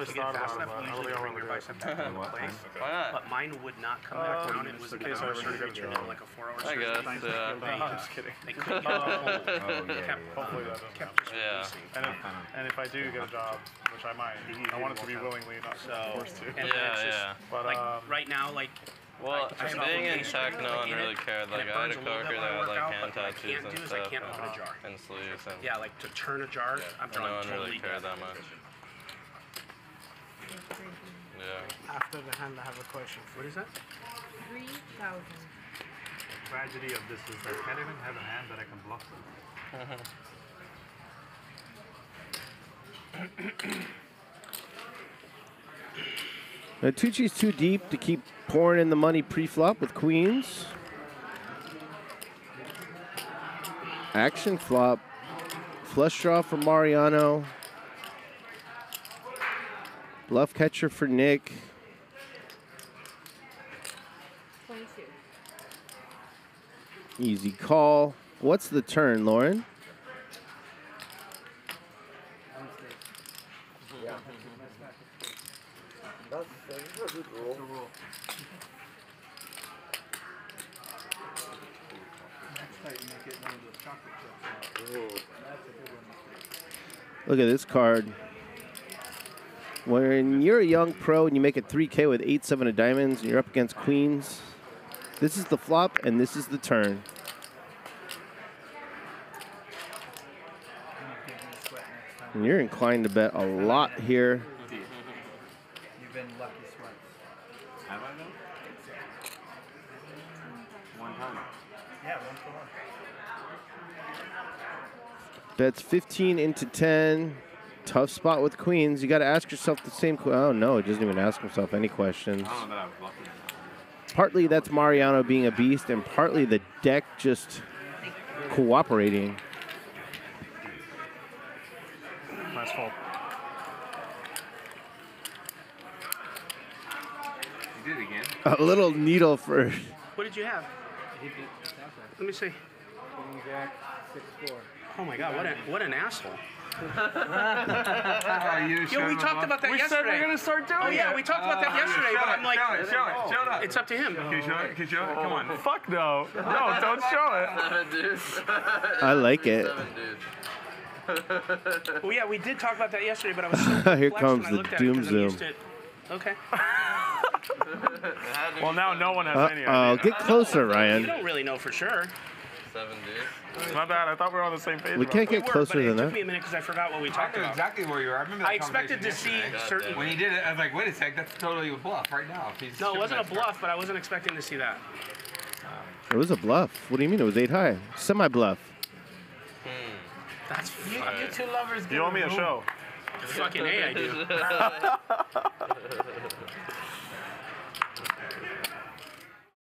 I if you get fast about enough, you but usually don't bring your bicep back into What place. Why not? But mine would not come back Um, down. It was just case I our ever surgery get a turned like a four-hour I guess, yeah. They, I'm just kidding. they couldn't get a. Oh, yeah, yeah. Hopefully that doesn't kept just Yeah. And if, and if I do get a job, which I might, I want it to be willingly, not So, forced to. Yeah, yeah. But like um, right now, like Well, I have being in tech, no one really cared. Like, I had a a coworker that had like out, hand but tattoos and do is I stuff, can't open a and, jar. sleeves, and yeah, like to turn a jar, I'm and no one totally really cared that much. Yeah. After the hand, I have a question. What is that? Three thousand. The tragedy of this is I can't even have a hand that I can block uh-huh. them. Now, Tucci's too deep to keep pouring in the money pre-flop with queens. Action flop. Flush draw for Mariano. Bluff catcher for Nick. Twenty-two. Easy call. What's the turn, Lauren? Look at this card. When you're a young pro and you make it 3K with 8 7 of diamonds and you're up against queens, this is the flop and this is the turn. And you're inclined to bet a lot here. You've been lucky sweats. Have I? One time. Yeah, one for one. Bets 15 into 10. Tough spot with queens. You got to ask yourself the same. que- Oh no, it doesn't even ask himself any questions. I don't know that I was lucky. Partly that's Mariano being a beast, and partly the deck just cooperating. nice fold. You did it again. A little needle for. What did you have? Let me see. Oh my God! What a what an asshole! Oh, you Yo, we talked about that We said yesterday. we're gonna start doing oh yeah, it. we talked about that oh, yesterday, but I'm like, show it, show it, show it up. it's up to him. Can you show it? Can you show it? Come on. Fuck no. No, don't show it. I like it. Well, yeah, we did talk about that yesterday, but I was so Here perplexed comes when I the looked at doom it 'cause I'm used zoom. to it. Okay. Well, now no one has any idea. Oh, idea. get closer, Ryan. You Ryan. don't really know for sure. Seven dudes. My bad. I thought we were on the same page. We can't get We were, closer but it than took that. me a minute because I forgot what we I talked knew about. exactly where you were. I remember that I expected to see yesterday. certain. When you did it, I was like, wait a sec, that's totally a bluff right now. He's No, it wasn't a that card. bluff, but I wasn't expecting to see that. It was a bluff. What do you mean? It was eight high. Semi bluff. Hmm. That's You, fuck- you two lovers You owe me a show. fucking a. I do.